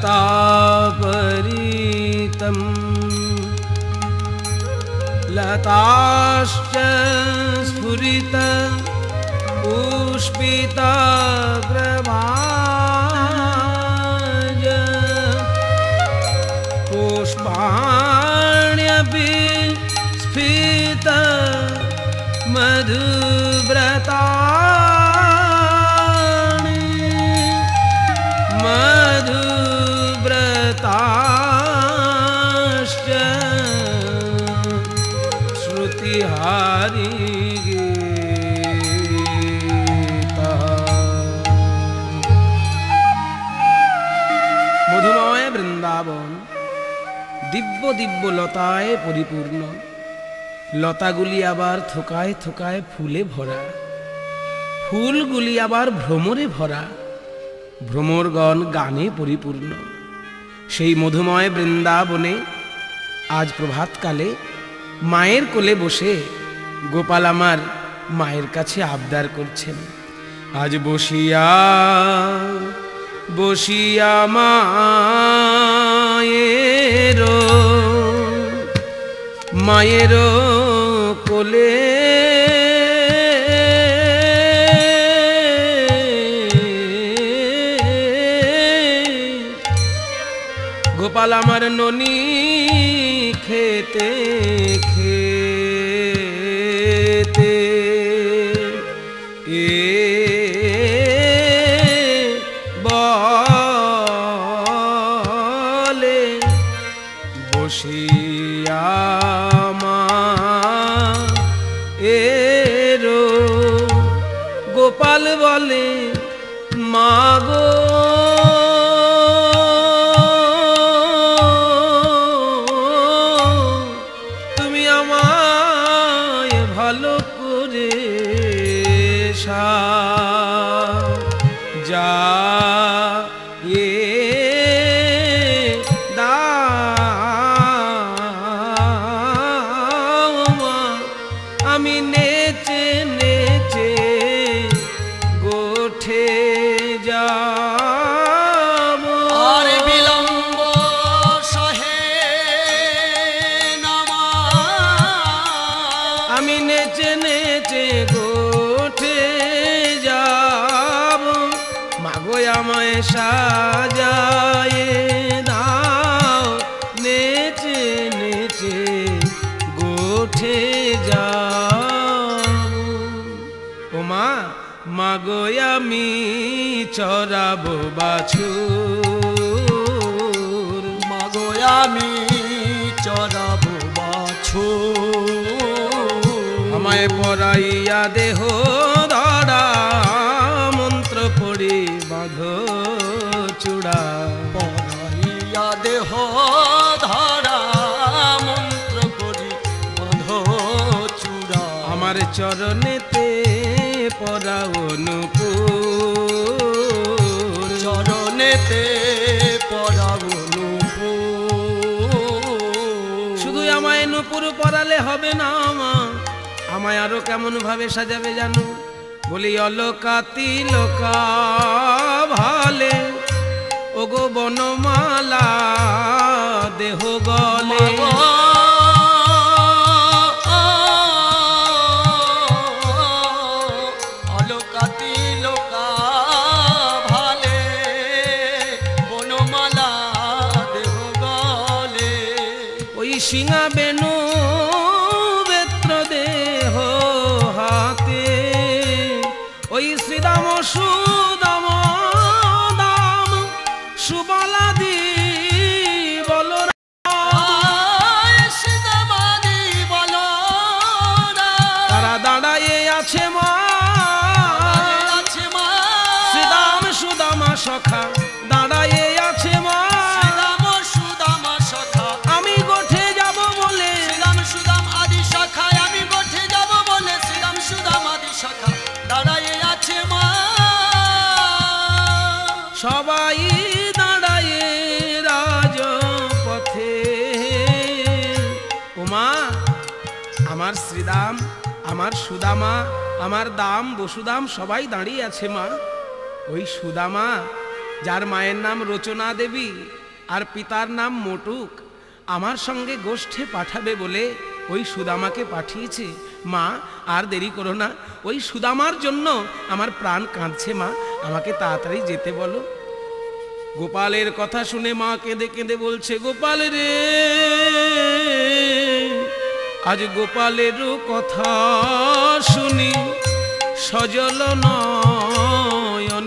लतापरीतम्। लताश्च स्फुरित पुष्पिताग्रभाज पुष्पाण्यपि स्फीत मधुव्रताणि দিব্য লতায় পরিপূর্ণ। লতাগুলি আবার থোকায় থোকায় ফুলে ভরা। ফুলগুলি আবার ভ্রমরে ভরা। ভ্রমরগণ গানে পরিপূর্ণ। সেই মধুময় বৃন্দাবনে আজ প্রভাতকালে মায়ের কোলে বসে গোপাল আমার মায়ের কাছে আবদার করছেন। আজ বসিয়া বসিয়া মায়ের মায়ের কোলে। গোপাল আমার ননি খেতে মা তুমি মাগো আমি চরাবো বাছুর। মাগো আমি চরাবো বাছো আমায় পরাইয়া দেহ ধরা মন্ত্র পড়ি বাঁধ চূড়া। পরাইয়া দেহ ধরা মন্ত্র করি বধ চূড়া। আমার চরণেতে পরাও নুপুর চরণেতে শুধু আমায় নুপুর পরালে হবে না মা, আমায় আরও কেমন ভাবে সাজাবে জানো? বলি অলকাতি লোকা ভালে, ওগো বনমালা আমার আমার সুদামা, আমার দাম, বসুদাম, সবাই দাঁড়িয়ে আছে মা। ওই সুদামা, যার মায়ের নাম রচনা দেবী, আর পিতার নাম মোটুক, আমার সঙ্গে গোষ্ঠে পাঠাবে বলে ওই সুদামাকে পাঠিয়েছে। মা, আর দেরি করো না, ওই সুদামার জন্য আমার প্রাণ কাঁদছে মা, আমাকে তাড়াতাড়ি যেতে বলো। গোপালের কথা শুনে মা কেঁদে কেঁদে বলছে, গোপাল রে আজ গোপালেরও কথা শুনি সজল নয়নেরানি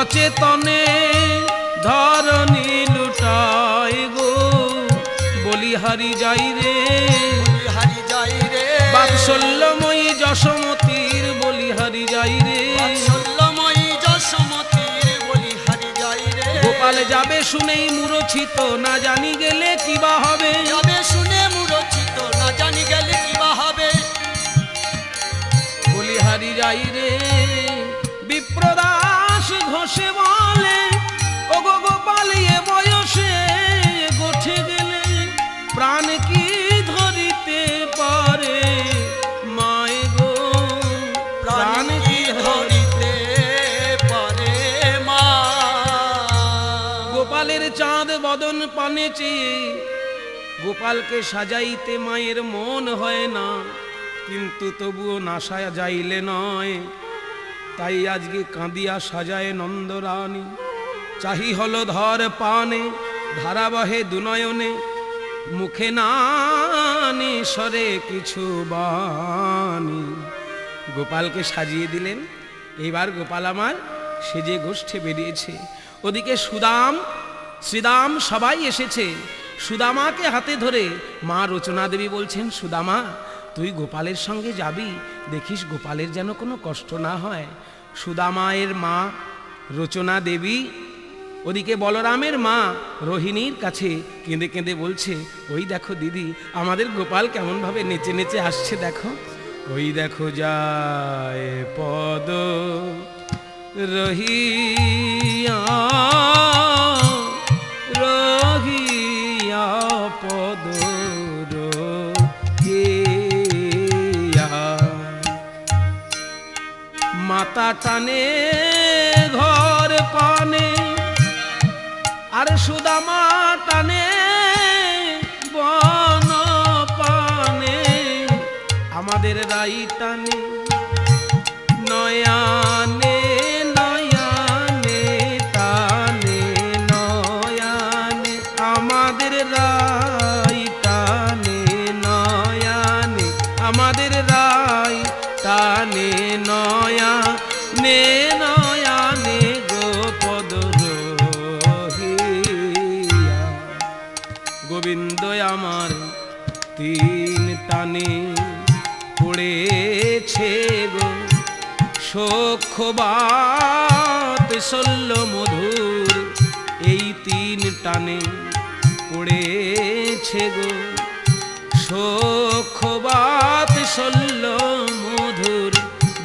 অচেতনে ধরনি লুটাই গো বলিহারি যাই রে। হারি যাই রে। বাৎসল্যময়ী যশমতির বলিহারি যাই রে। বাৎসল্যময়ী যশোমতির বলি হারি যাই রে। গোপাল যাবে শুনেই মুরছিত না জানি গেলে কি বা হবে। যাবে শুনে যাই রে। বিপ্রদাস ঘষে বলে ও গো গোপাল এ বয়সে গোঠে গেলে প্রাণ কি ধরিতে পারে? মায় গো প্রাণ কি ধরিতে পারে মা? গোপালের চাঁদ বদন পানে চেয়ে গোপালকে সাজাইতে মায়ের মন হয় না। কিন্তু তবুও নাসায় যাইলে নয়। তাই আজকে কাঁদিয়া সাজায় নন্দরানী। চাহি হল ধর পানে, ধারাবাহে দুনয়নে। মুখে নানি সরে কিছু বাণী। গোপালকে সাজিয়ে দিলেন। এবার গোপাল আমার সেজে গোষ্ঠে বেরিয়েছে। ওদিকে সুদাম, শ্রীদাম সবাই এসেছে। সুদামাকে হাতে ধরে মা রচনা দেবী বলছেন, সুদামা তুই গোপালের সঙ্গে যাবি? দেখিস গোপালের যেন কোনো কষ্ট না হয়। সুদামায়ের মা, রচনা দেবী, ওদিকে বলরামের মা, রোহিণীর কাছে কেঁদে কেঁদে বলছে, ওই দেখো দিদি, আমাদের গোপাল কেমনভাবে নেচে নেচে আসছে দেখো। ওই দেখো যায় পদ রহিয়া মাতা টানে ঘর পানে। আর সুদামা টানে বন পানে। আমাদের রাই টানে নয়ানে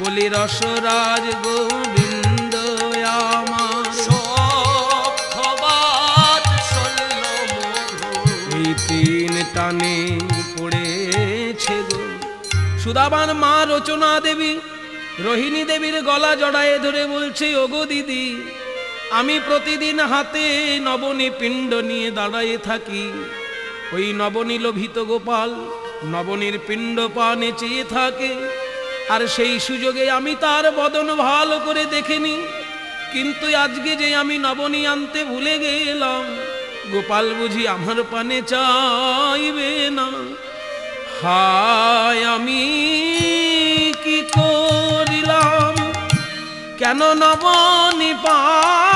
বলি রসরাজ গোবিন্দ আমার। এই তিন টানে পড়েছে গো। সুদাবান মা রচনা দেবী রোহিণী দেবীর গলা জড়ায়ে ধরে বলছে ওগো দিদি আমি প্রতিদিন হাতে নবনী পিণ্ড নিয়ে দাঁড়ায়ে থাকি। ওই নবনী লোভিত গোপাল নবনীর পিণ্ড পানে চেয়ে থাকে। আর সেই সুযোগে আমি তার বদন ভালো করে দেখেনি কিন্তু আজকে যে আমি নবনী আনতে ভুলে গেলাম, গোপাল বুঝি আমার পানে চাইবে না। হায় আমি কি করিলাম? কেন নবনী পাশরে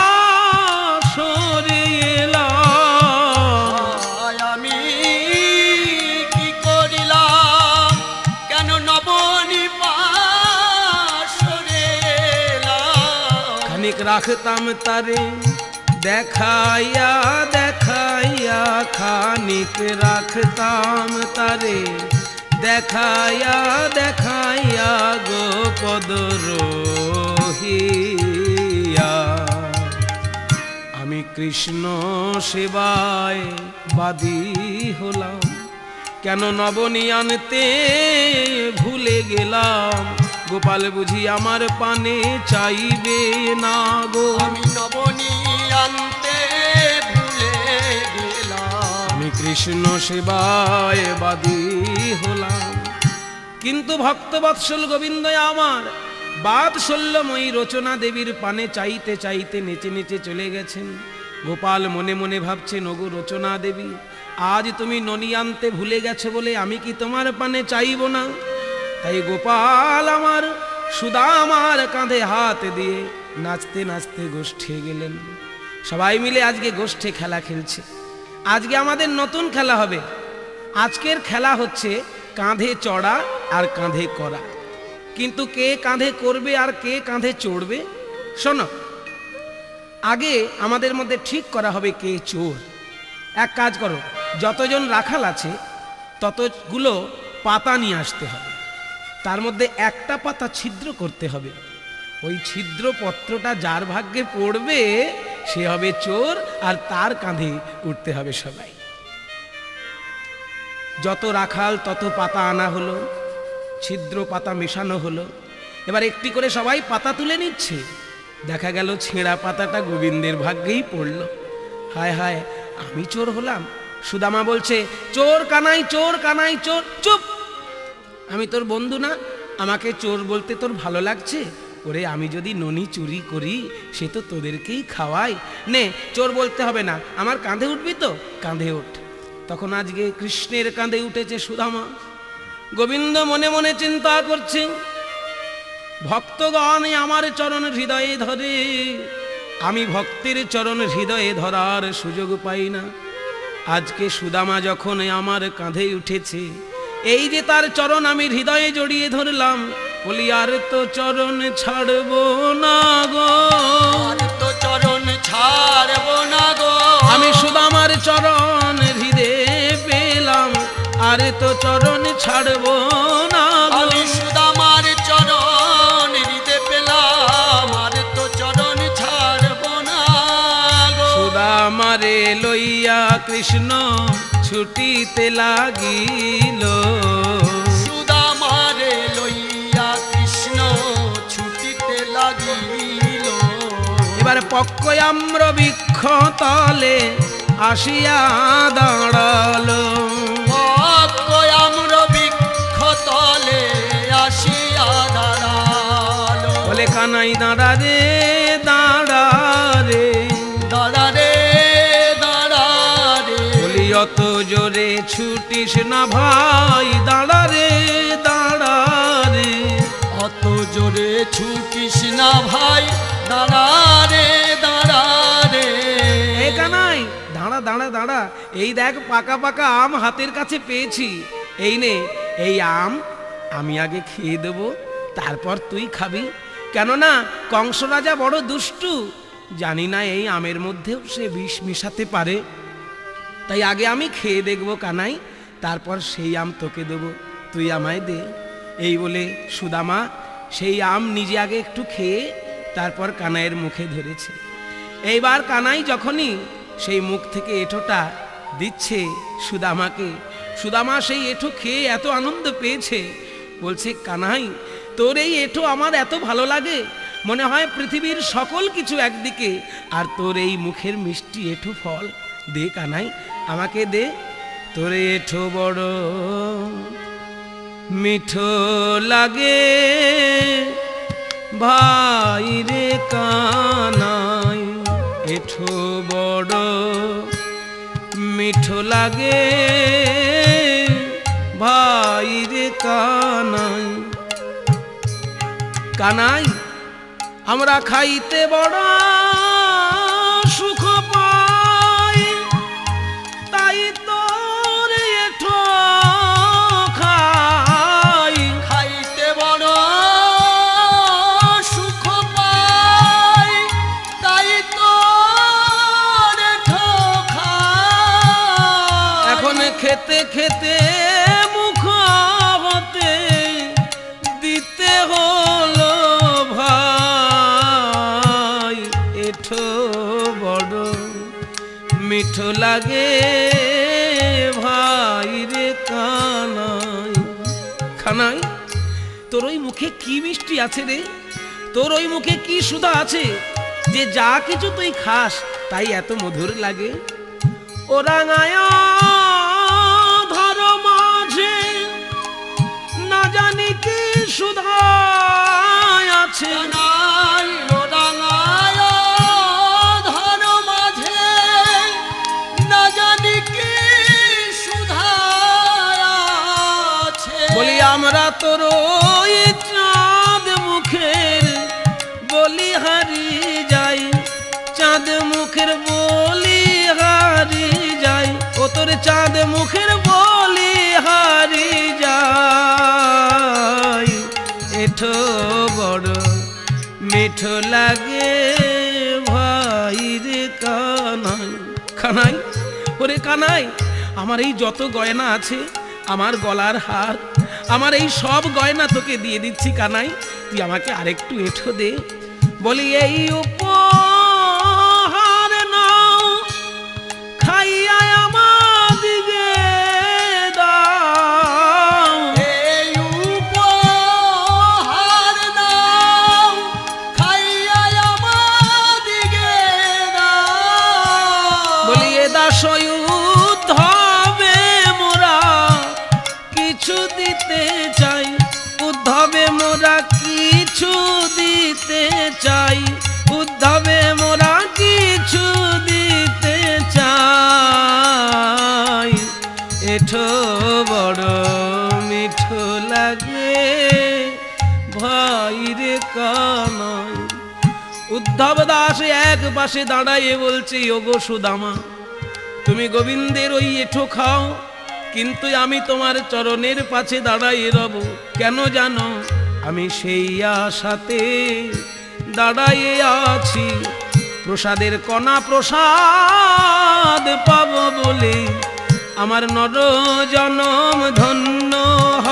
রাখতাম তারে। দেখাইয়া দেখাইয়া খানিক রাখতাম তারে। দেখাইয়া দেখাইয়া গোপদ রহিয়া আমি কৃষ্ণ সেবায় বাদী হলাম। কেন নবনী আনতে ভুলে গেলাম? গোপাল বুঝি আমার পানে চাইবে না গো। আমি নবনী আনতে ভুলে গেলাম। আমি কৃষ্ণ সেবায় বাদী হলাম। কিন্তু ভক্ত ভক্তবৎসল গোবিন্দ আমার বাদ বাৎসল্যময়ী রচনা দেবীর পানে চাইতে চাইতে নেচে নেচে চলে গেছেন। গোপাল মনে মনে ভাবছেন ওগো রচনা দেবী আজ তুমি ননি আনতে ভুলে গেছো বলে আমি কি তোমার পানে চাইব না? তাই গোপাল আমার সুদা আমার কাঁধে হাত দিয়ে নাচতে নাচতে গোষ্ঠে গেলেন। সবাই মিলে আজকে গোষ্ঠে খেলা খেলছে। আজকে আমাদের নতুন খেলা হবে। আজকের খেলা হচ্ছে কাঁধে চড়া আর কাঁধে করা। কিন্তু কে কাঁধে করবে আর কে কাঁধে চড়বে? শোনো, আগে আমাদের মধ্যে ঠিক করা হবে কে চোর। এক কাজ করো, যতজন রাখাল আছে, ততগুলো পাতা নিয়ে আসতে হবে। তার মধ্যে একটা পাতা ছিদ্র করতে হবে। ওই ছিদ্র পত্রটা যার ভাগ্যে পড়বে, সে হবে চোর আর তার কাঁধে উঠতে হবে সবাই। যত রাখাল, তত পাতা আনা হলো, ছিদ্র পাতা মেশানো হলো। এবার একটি করে সবাই পাতা তুলে নিচ্ছে। দেখা গেল ছেঁড়া পাতাটা গোবিন্দের ভাগ্যেই পড়ল। হায় হায়, আমি চোর হলাম। সুদামা বলছে, চোর কানাই চোর কানাই, চোর, চুপ! আমি তোর বন্ধু না। আমাকে চোর বলতে তোর ভালো লাগছে? ওরে, আমি যদি ননি চুরি করি, সে তো তোদেরকেই খাওয়াই নে, চোর বলতে হবে না। আমার কাঁধে উঠবি তো? কাঁধে ওঠ। তখন আজকে কৃষ্ণের কাঁধে উঠেছে সুদামা। গোবিন্দ মনে মনে চিন্তা করছে। ভক্তগণ আমার চরণ হৃদয়ে ধরে। আমি ভক্তের চরণ হৃদয়ে ধরার সুযোগ পাই না। আজকে সুদামা যখন আমার কাঁধে উঠেছে এই যে তার চরণ আমি হৃদয়ে জড়িয়ে ধরলাম বলি আর তো চরণ ছাড়বো না গো। আর তো চরণ ছাড়ব না গো। আমি সুদামার চরণ হৃদয়ে পেলাম আর তো চরণ ছাড়ব না গো। আমি সুদামার চরণ হৃদে পেলাম আর তো চরণ ছাড়ব না গো। সুদামারে লইয়া কৃষ্ণ ছুটিতে লাগিল। সুদামারে লইয়া কৃষ্ণ ছুটিতে লাগিল। এবার পক্কয়াম্র বৃক্ষ তলে আসিয়া দাঁড়াল। আমরা বৃক্ষ তলে আসিয়া দাঁড়াল। বলে কানাই দাঁড়া রে ছুটিস না ভাই দাঁড়া রে দাঁড়া রে। অত জোরে ছুটিস না ভাই দাঁড়া রে দাঁড়া রে। এ কানাই দাঁড়া দাঁড়া দাঁড়া। এই দেখ পাকা পাকা আম হাতের কাছে পেয়েছি। এই নে এই আম আমি আগে খেয়ে দেব তারপর তুই খাবি। কেননা কংস রাজা বড় দুষ্টু। জানি না এই আমের মধ্যেও সে বিষ মিশাতে পারে। তাই আগে আমি খেয়ে দেখব কানাই, তারপর সেই আম তোকে দেবো, তুই আমায় দে। এই বলে সুদামা সেই আম নিজে আগে একটু খেয়ে তারপর কানাইয়ের মুখে ধরেছে। এইবার কানাই যখনই সেই মুখ থেকে এঁঠোটা দিচ্ছে সুদামাকে, সুদামা সেই এঁঠো খেয়ে এত আনন্দ পেয়েছে। বলছে, কানাই, তোর এই এঁঠো আমার এত ভালো লাগে, মনে হয় পৃথিবীর সকল কিছু একদিকে, আর তোর এই মুখের মিষ্টি এঁঠো ফল। দে কানাই আমাকে দে তোর এঠো বড় মিঠো লাগে। ভাই রে কানাই, এঠো বড় মিঠো লাগে। ভাই রে কানাই কানাই, আমরা খাইতে বড় মিঠো লাগে ভাই রে কানাই। খানাই তোর ওই মুখে কি মিষ্টি আছে রে? তোর ওই মুখে কি সুদা আছে? যে যা কিছু তুই খাস, তাই এত মধুর লাগে। ও রাঙায় ধর মাঝে, না জানি কি সুধা মুখের বলি হারি যাই। এঠো বড় মিঠো লাগে ভাই কানাই। কানাই? ওরে কানাই, আমার এই যত গয়না আছে, আমার গলার হার, আমার এই সব গয়না তোকে দিয়ে দিচ্ছি কানাই। তুই আমাকে আরেকটু এঠো দে। বলি, এই উপহার উদ্ধব দাস এক পাশে দাঁড়াইয়ে বলছে, ওগো সুদামা, তুমি গোবিন্দের ওই এঠো খাও, কিন্তু আমি তোমার চরণের পাশে দাঁড়াইয়ে রব। কেন জানো, আমি সেই আশাতে দাঁড়াইয়ে আছি, প্রসাদের কণা প্রসাদ পাব বলে। আমার নর জনম ধন্য হবে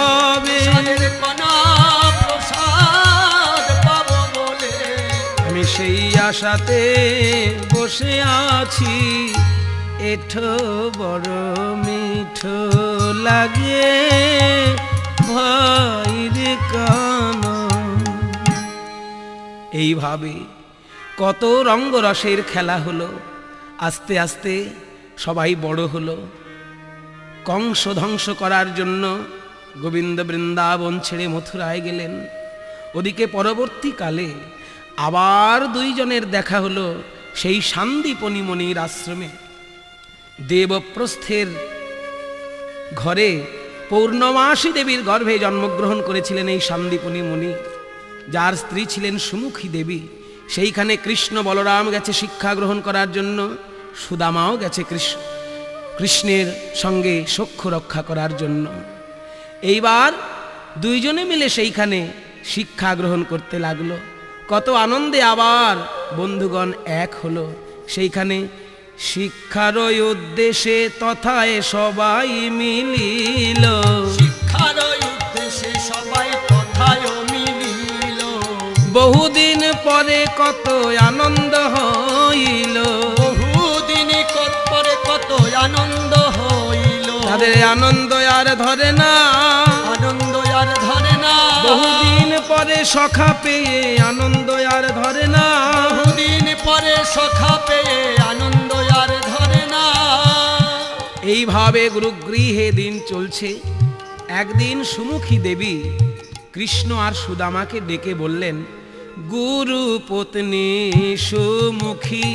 সেই আশাতে বসে আছি। এঠো বড় মিঠো লাগে ভাইরে কানা। এইভাবে কত রঙ্গরসের খেলা হলো, আস্তে আস্তে সবাই বড় হলো। কংস ধ্বংস করার জন্য গোবিন্দ বৃন্দাবন ছেড়ে মথুরায় গেলেন। ওদিকে পরবর্তীকালে আবার দুইজনের দেখা হলো সেই শান্তিপনি মনির আশ্রমে। দেবপ্রস্থের ঘরে পৌর্ণমাসী দেবীর গর্ভে জন্মগ্রহণ করেছিলেন এই শান্তিপনি মুনি যার স্ত্রী ছিলেন সুমুখী দেবী। সেইখানে কৃষ্ণ বলরাম গেছে শিক্ষা গ্রহণ করার জন্য, সুদামাও গেছে কৃষ্ণ, কৃষ্ণের সঙ্গে সখ্য রক্ষা করার জন্য। এইবার দুইজনে মিলে সেইখানে শিক্ষা গ্রহণ করতে লাগল। কত আনন্দে আবার বন্ধুগণ এক হলো। সেইখানে শিক্ষার উদ্দেশ্যে তথায় সবাই মিলিল। শিক্ষার উদ্দেশ্যে সবাই কথায় মিলিল। বহুদিন পরে কত আনন্দ হইল। বহুদিন পরে কত আনন্দ হইল। তাদের আনন্দ আর ধরে না। আনন্দ আর ধরে না। বহুদিন পরে সখা পেয়ে আনন্দ আর ধরে না। বহুদিন পরে সখা পেয়ে আনন্দ আর ধরে না। এইভাবে গুরুগৃহে দিন চলছে। একদিন সুমুখী দেবী কৃষ্ণ আর সুদামাকে ডেকে বললেন গুরু পত্নী সুমুখী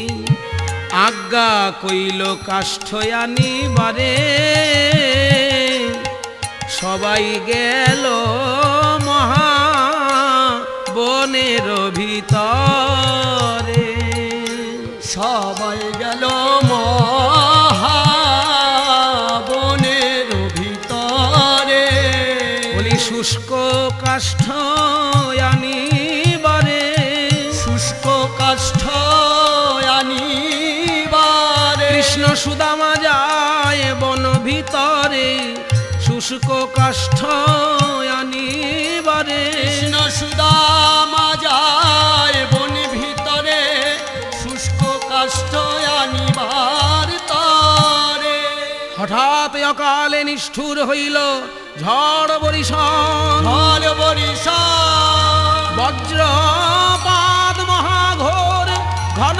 আজ্ঞা কইল কাষ্ঠয়ানি বারে। সবাই গেল বনের ভিতরে সবাই গেল মহাবনের ভিতরে। বলি, শুষ্ক কাষ্ঠ আনিবারে। শুষ্ক কাষ্ঠ আনিবারে। কৃষ্ণ সুদামা যায় বন ভিতরে। শুষ্ক কাষ্ঠ কাষ্ঠ আনিবার তরে। হঠাৎ অকালে নিষ্ঠুর হইল ঝড় বরিশন ফল বরিশাল। বজ্রপাত মহাঘোর ঘন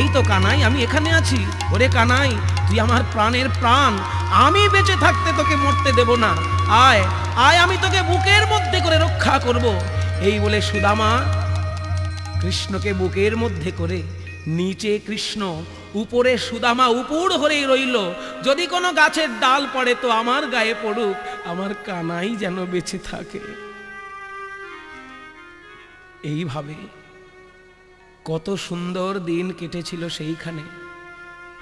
এই তো কানাই, আমি এখানে আছি। ওরে কানাই, তুই আমার প্রাণের প্রাণ। আমি বেঁচে থাকতে তোকে মরতে দেব না। আয় আয়, আমি তোকে বুকের মধ্যে করে রক্ষা করব। এই বলে সুদামা কৃষ্ণকে বুকের মধ্যে করে নিচে কৃষ্ণ, উপরে সুদামা উপুর হরেই রইল। যদি কোনো গাছের ডাল পড়ে তো আমার গায়ে পড়ুক, আমার কানাই যেন বেঁচে থাকে। এইভাবে কত সুন্দর দিন কেটেছিল সেইখানে।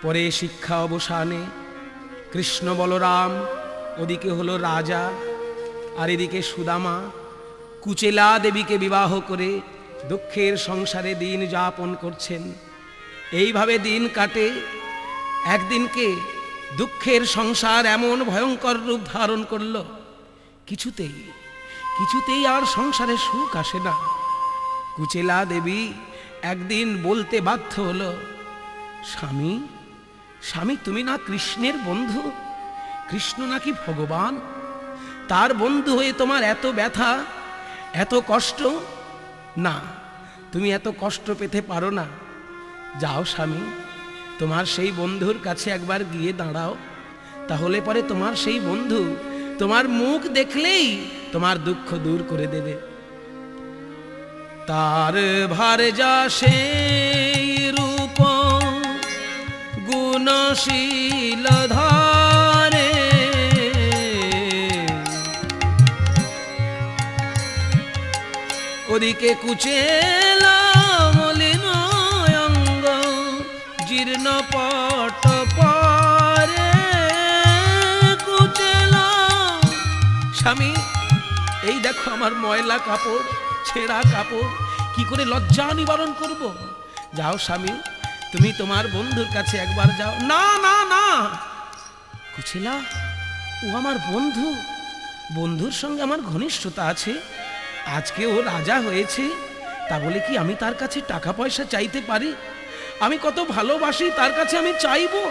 পরে শিক্ষা অবসানে কৃষ্ণ বলরাম, ওদিকে হলো রাজা, আর এদিকে সুদামা, কুচেলা দেবীকে বিবাহ করে দুঃখের সংসারে দিন যাপন করছেন। এইভাবে দিন কাটে একদিনকে দুঃখের সংসার এমন ভয়ঙ্কর রূপ ধারণ করল। কিছুতেই কিছুতেই আর সংসারে সুখ আসে না। কুচেলা দেবী একদিন বলতে বাধ্য হলো, স্বামী স্বামী, তুমি না কৃষ্ণের বন্ধু? কৃষ্ণ নাকি ভগবান? তার বন্ধু হয়ে তোমার এত ব্যথা, এত কষ্ট? না, তুমি এত কষ্ট পেতে পারো না। যাও স্বামী, তোমার সেই বন্ধুর কাছে একবার গিয়ে দাঁড়াও। তাহলে পরে তোমার সেই বন্ধু তোমার মুখ দেখলেই তোমার দুঃখ দূর করে দেবে। তার ভার যা সেই রূপ গুণশীল ধারে। ওদিকে কুচেলা মলিন অঙ্গ জীর্ণ পট পরে। কুচেলা স্বামী, এই দেখো আমার ময়লা কাপড়। ছেঁড়া কাপড়। কি করে লজ্জা নিবারণ করব? যাও স্বামী, তুমি তোমার বন্ধুর কাছে একবার যাও। না না না! কুচিলা, ও আমার বন্ধু। বন্ধুর সঙ্গে আমার ঘনিষ্ঠতা আছে। আজকে ও রাজা হয়েছে। তা বলে কি আমি তার কাছে টাকা পয়সা চাইতে পারি? আমি কত ভালোবাসি, তার কাছে আমি চাইব?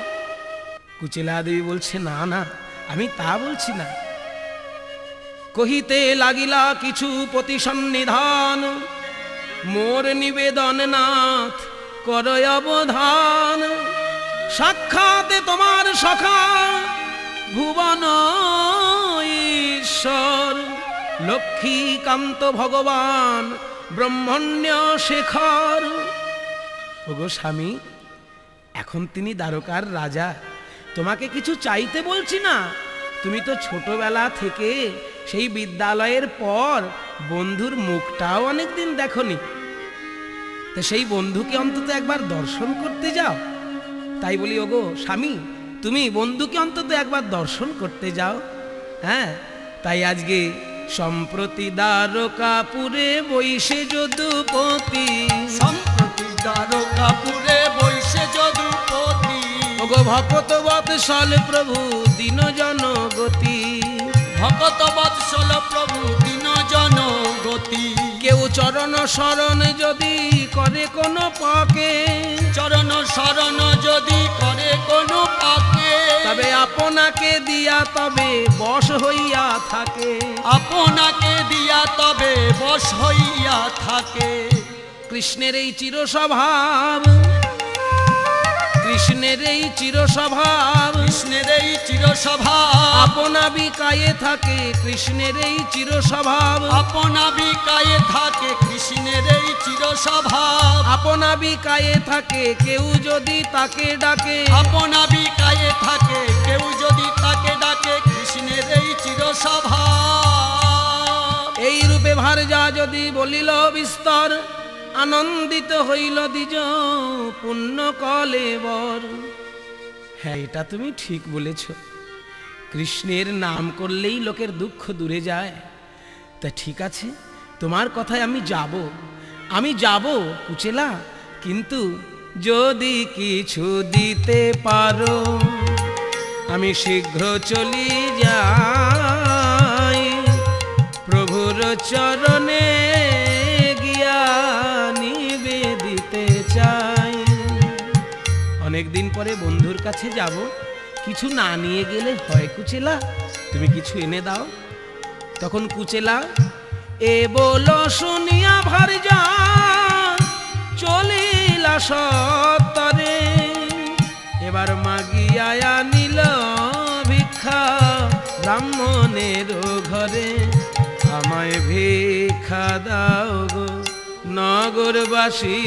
কুচিলা দেবী বলছে, না না, আমি তা বলছি না। কহিতে লাগিলা কিছু প্রতি সন্নিধান মোর নিবেদন নাথ করয় অবধান। সাক্ষাতে তোমার সখা, ভুবন ঈশ্বর। লক্ষ্মীকান্ত ভগবান, ব্রহ্মণ্য শেখর। ওগো স্বামী, এখন তিনি দ্বারকার রাজা। তোমাকে কিছু চাইতে বলছি না। তুমি তো ছোটবেলা থেকে সেই বিদ্যালয়ের পর বন্ধুর মুখটাও অনেকদিন দেখনি। তো সেই বন্ধুকে অন্তত একবার দর্শন করতে যাও। তাই বলি ওগো স্বামী তুমি বন্ধুকে অন্তত একবার দর্শন করতে যাও। হ্যাঁ তাই আজকে সম্প্রতি দ্বারকাপুরে বৈশে যদুপতি। সম্প্রতি দ্বারকাপুরে বৈশে যদুপতি। ওগো ভকত বৎসল প্রভু দিন জনগতি ভকত বৎসল প্রভু দিন কেউ চরণ শরণ যদি করে কোনো পাকে চরণ শরণ যদি করে কোনো পাকে তবে আপনাকে দিয়া তবে বশ হইয়া থাকে। আপনাকে দিয়া তবে বশ হইয়া থাকে। কৃষ্ণের এই চির স্বভাব কৃষ্ণের এই চির স্বভাব কৃষ্ণের এই চির স্বভাব আপনা বিকায়ে থাকে কৃষ্ণের এই চির স্বভাব আপনা বিকায়ে থাকে কৃষ্ণের এই চির স্বভাব আপনা বিকায়ে থাকে কেউ যদি তাকে ডাকে। আপনা বিকায়ে থাকে কেউ যদি তাকে ডাকে কৃষ্ণের এই চির স্বভাব এই রূপে ভার যা যদি বলিল বিস্তর আনন্দিত হইল দ্বিজ পুণ্য কলে বর। হ্যাঁ এটা তুমি ঠিক বলেছ। কৃষ্ণের নাম করলেই লোকের দুঃখ দূরে যায়। তা ঠিক আছে, তোমার কথায় আমি যাব। আমি যাব কুচেলা, কিন্তু যদি কিছু দিতে পারো, আমি শীঘ্র চলি যাই। প্রভুর চরণে পরে বন্ধুর কাছে যাব। কিছু না নিয়ে গেলে হয় কুচেলা, তুমি কিছু এনে দাও। তখন কুচেলা, এ বলো শুনিয়া ভার যা চলিলা সত্তরে। এবার মাগিয়া নিল ভিক্ষা ব্রাহ্মণের ঘরে। আমায় ভিক্ষা দাও গো নগরবাসী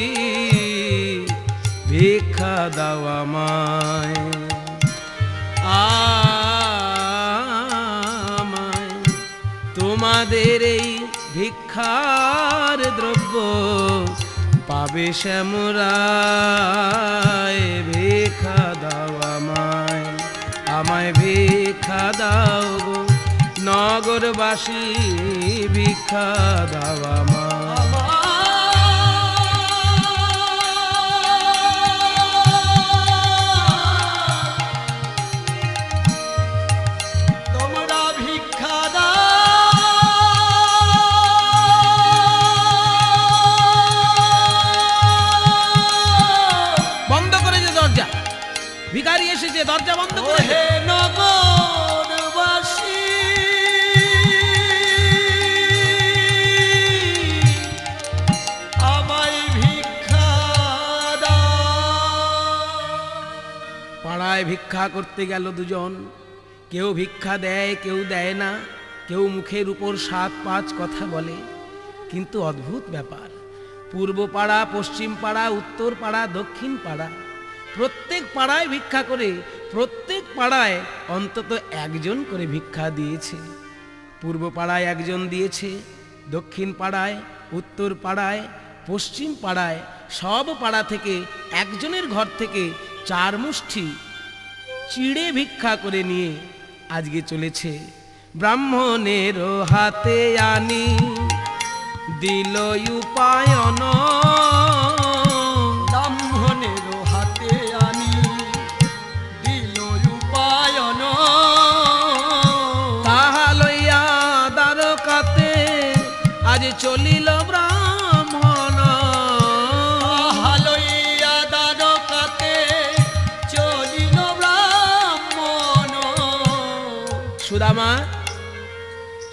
ভিক্ষা দাও আমায়। আমায়। তোমাদের এই ভিক্ষার দ্রব্য পাবে শ্যামরায়। ভিক্ষা দাও আমায়। আমায় ভিক্ষা দাও নগরবাসী। ভিক্ষা দাও আমায়। করতে গেল দুজন। কেউ ভিক্ষা দেয়, কেউ দেয় না, কেউ মুখের উপর সাত পাঁচ কথা বলে। কিন্তু অদ্ভুত ব্যাপার। পূর্ব পাড়া, পশ্চিম পাড়া, উত্তর পাড়া, দক্ষিণ পাড়া। প্রত্যেক পাড়ায় ভিক্ষা করে, প্রত্যেক পাড়ায় অন্তত একজন করে ভিক্ষা দিয়েছে। পূর্ব পাড়ায় একজন দিয়েছে, দক্ষিণ পাড়ায়, উত্তর পাড়ায়, পশ্চিম পাড়ায়, সব পাড়া থেকে একজনের ঘর থেকে চার মুষ্টি চিড়ে ভিক্ষা করে নিয়ে আজকে চলেছে। ব্রাহ্মণের হাতে আনি দিল উপায়ন।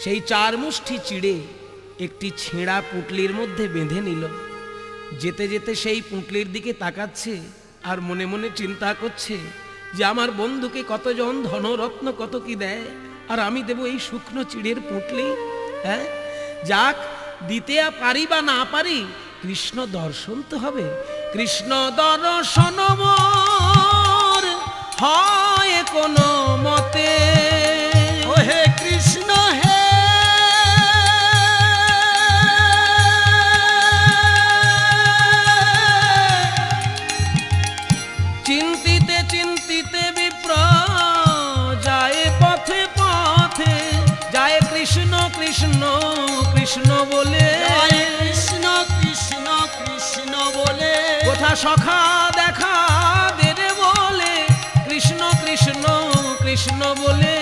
সেই চার মুষ্টি চিড়ে একটি ছেঁড়া পুটলির মধ্যে বেঁধে নিল। যেতে যেতে সেই পুটলির দিকে তাকাচ্ছে আর মনে মনে চিন্তা করছে যে আমার বন্ধুকে কতজন ধনরত্ন কত কি দেয় আর আমি দেব এই শুকনো চিড়ের পুটলি হ্যাঁ? যাক, দিতে পারি বা না পারি, কৃষ্ণ দর্শন তো হবে। কৃষ্ণ দর্শন হয় কোনো মতে। সখা দেখা দেবে বলে। কৃষ্ণ কৃষ্ণ কৃষ্ণ বলে।